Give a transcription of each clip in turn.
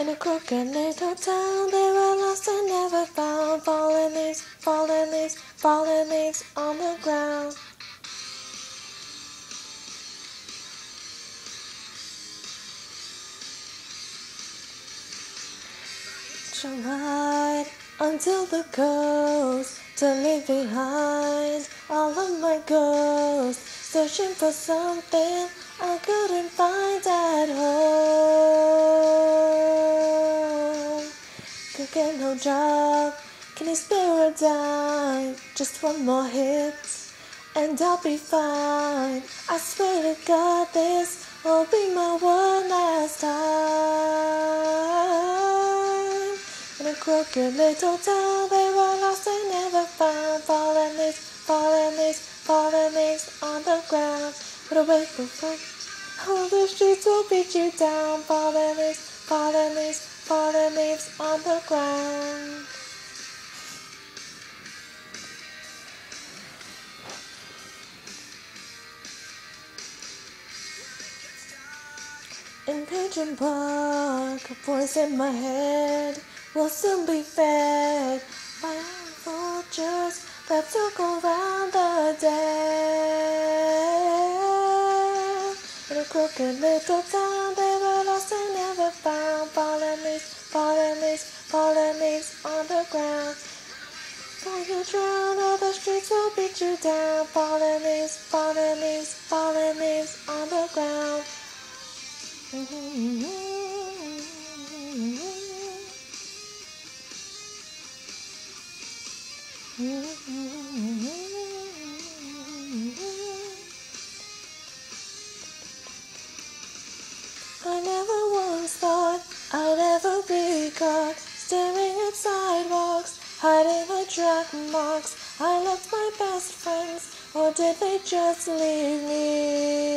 In a crooked little town, they were lost and never found. Fallen leaves, fallen leaves, fallen leaves on the ground. Ride until the coast to leave behind all of my ghosts, searching for something I couldn't find Get no job, can you spare a dime? Just one more hit, and I'll be fine. I swear to God, this will be my one last time. In a crooked little town, they were lost and never found. Fallen leaves, fallen leaves, fallen leaves on the ground. But away from all the streets will beat you down. Fallen leaves, fallen leaves, fallen leaves on the ground. In Pigeon Park, a voice in my head will soon be fed by vultures that circle round the dead. In a crooked little town, found. Fallen leaves, fallen leaves, fallen leaves on the ground. Before you drown, all the streets will beat you down. Fallen leaves, fallen leaves, fallen leaves on the ground. I never once thought I'd ever be caught staring at sidewalks, hiding my track marks. I left my best friends, or did they just leave me?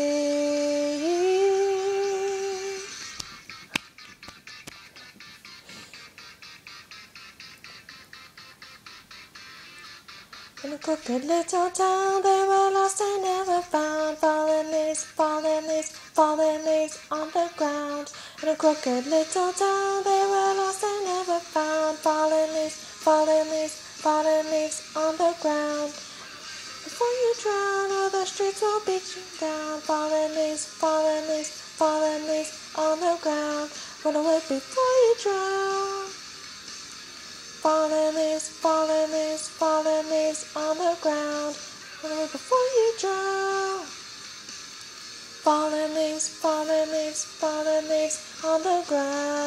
In a crooked little town, they were lost and never found. Fallen leaves, fallen leaves, fallen leaves on the ground. In a crooked little town, they were lost and never found. Fallen leaves, fallen leaves, fallen leaves on the ground. Before you drown, all the streets will beat you down. Fallen leaves, fallen leaves, fallen leaves on the ground. Run away before you drown. Fallen leaves, fallen leaves, fallen leaves on the ground. Run away before you drown. Fallen leaves, fallen leaves, fallen leaves on the ground.